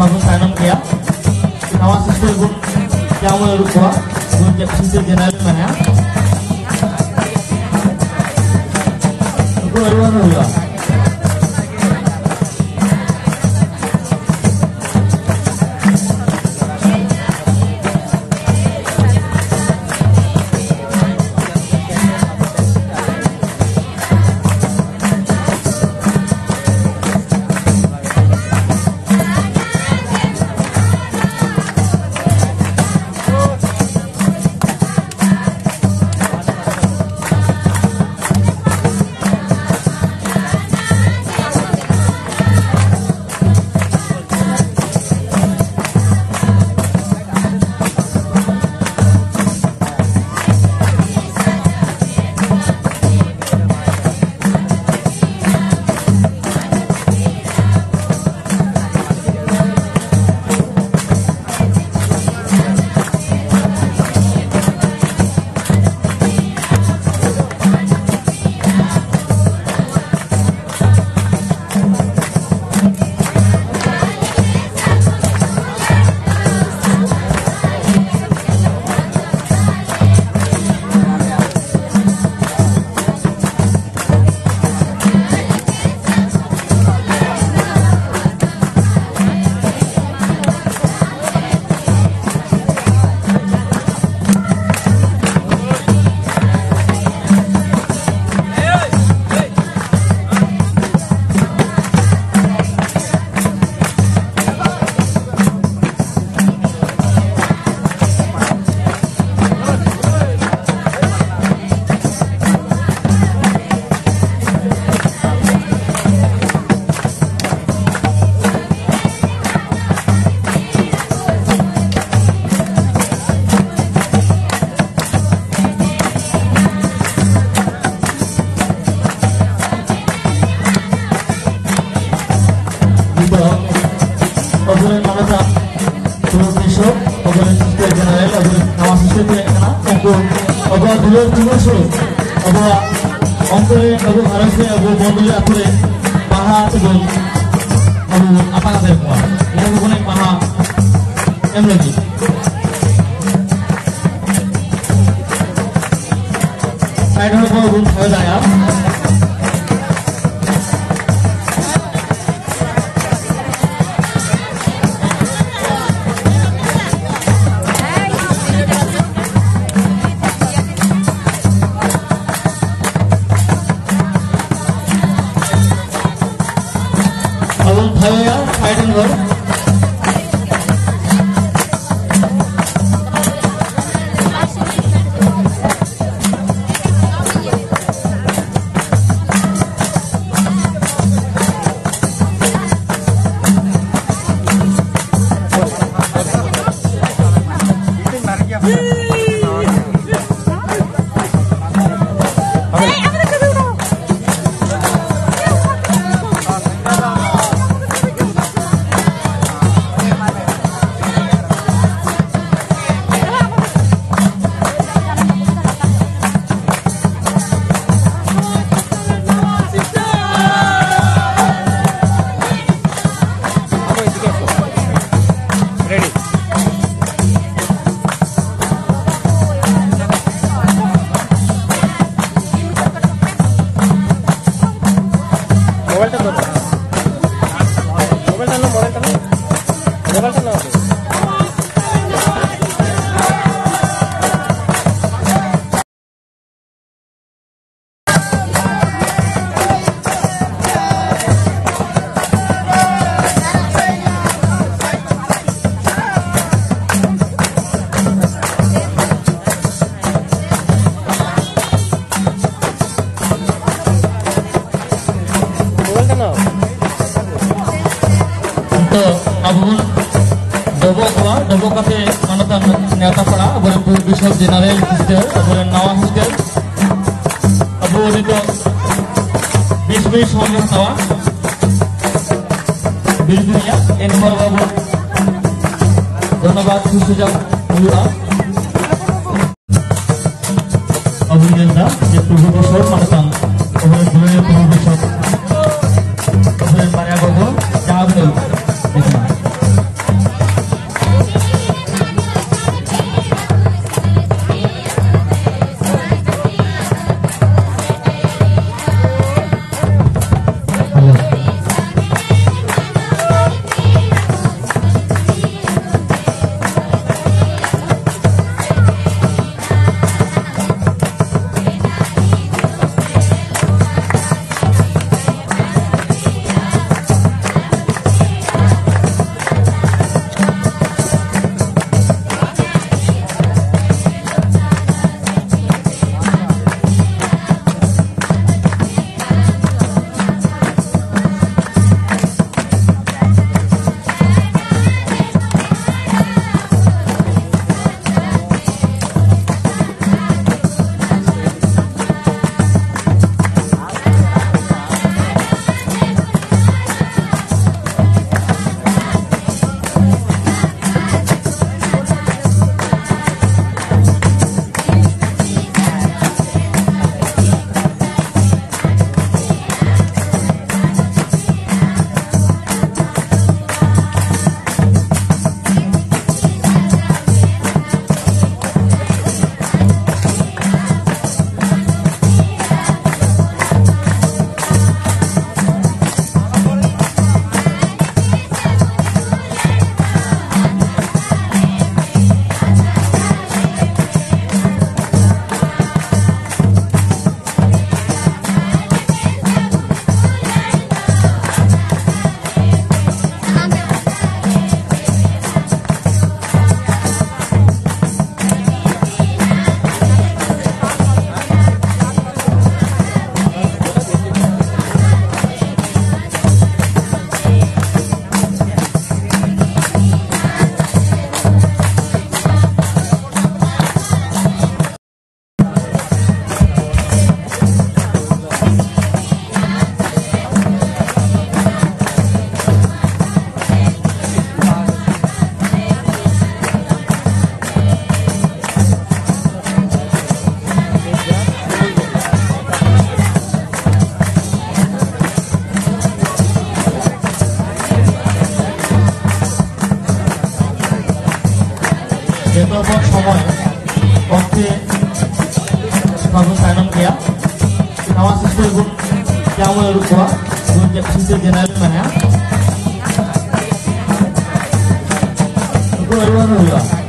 vamos a nombre Kawan tersebut yang menurut gua untuk hasil jenayah mana? Gua ruang ruang. Dulur dulur suruh, pagbulan, অন্তরে এবং ভারতে এবং বন্ধুদের আপরে পাহা এবং এবং আপা কাছে কোয়া এটা কোনো পাহা এমনি সাইড হলো বহু হয়ে যায় এবং Hello? ना मोड़ा ना আবুল ডবকা ডবকাতে মানতা নেতাপাড়া আবার বিশপ জেনারেল সিস্টার আবার নাওয়া সিস্টার আবু নিতোগ বিশ মিনিট সময় নেওয়া বিশ মিনিয়া এরপর বাবু। ধন্যবাদ সুসুযোগ Abul জেন্দা pokoknya waktu bagus tanam dia kawan susul bu yang menurut gua bunjuk susul jenazah mana gua luar luar